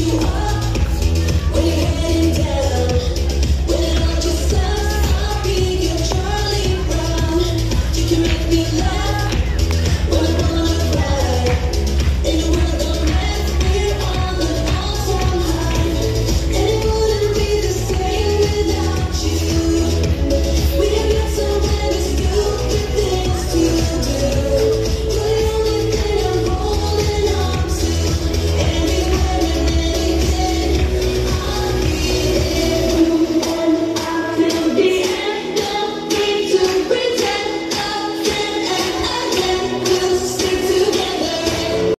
Love.